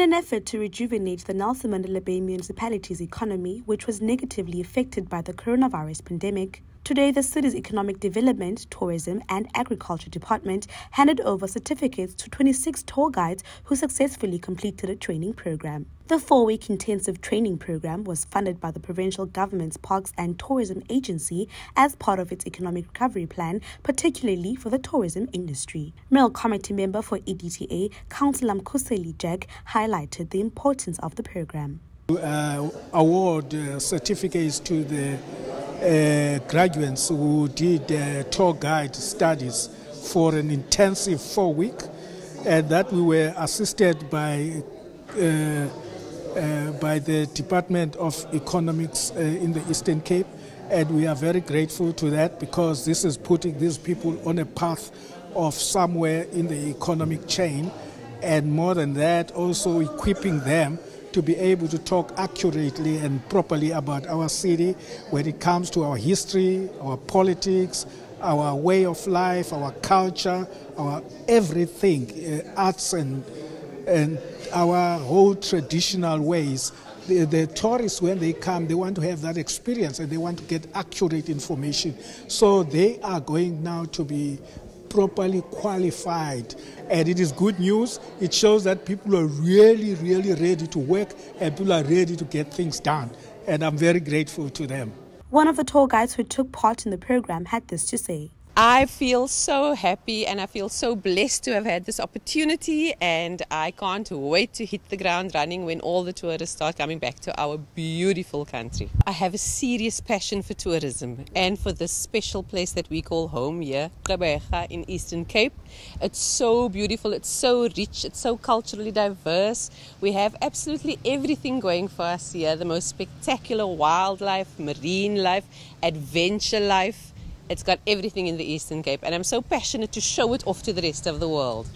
an effort to rejuvenate the Nelson Mandela Bay municipality's economy, which was negatively affected by the coronavirus pandemic, Today, the city's Economic Development, Tourism and Agriculture Department handed over certificates to 26 tour guides who successfully completed a training program. The four week intensive training program was funded by the provincial government's Parks and Tourism Agency as part of its economic recovery plan, particularly for the tourism industry. Mayoral Committee member for EDTA, Councillor Mkhuseli Jack, highlighted the importance of the program. Uh, award uh, certificates to the graduates who did uh, tour guide studies for an intensive four week, and that we were assisted by. Uh, uh, by the Department of Economics uh, in the Eastern Cape, and we are very grateful to that because this is putting these people on a path of somewhere in the economic chain, and more than that, also equipping them to be able to talk accurately and properly about our city when it comes to our history, our politics, our way of life, our culture, our everything, uh, arts and and our whole traditional ways. The, the, tourists, when they come, they want to have that experience and they want to get accurate information. So they are going now to be properly qualified. And it is good news. It shows that people are really, really ready to work and people are ready to get things done. And I'm very grateful to them. One of the tour guides who took part in the program had this to say. I feel so happy and I feel so blessed to have had this opportunity, and I can't wait to hit the ground running when all the tourists start coming back to our beautiful country. I have a serious passion for tourism and for this special place that we call home here, Gqeberha in Eastern Cape. It's so beautiful, it's so rich, it's so culturally diverse. We have absolutely everything going for us here the most spectacular wildlife, marine life, adventure life. It's got everything in the Eastern Cape, and I'm so passionate to show it off to the rest of the world.